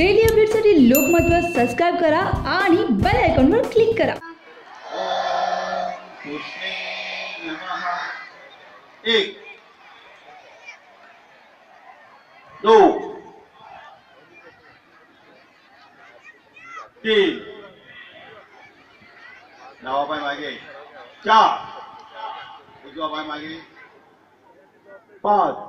daily अपडेटसाठी लोकमतवर subscribe करा आणि बेल आयकॉनवर क्लिक करा एक दो तीन डावा पाय मागे चार उजवा पाय मागे पाच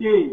तीन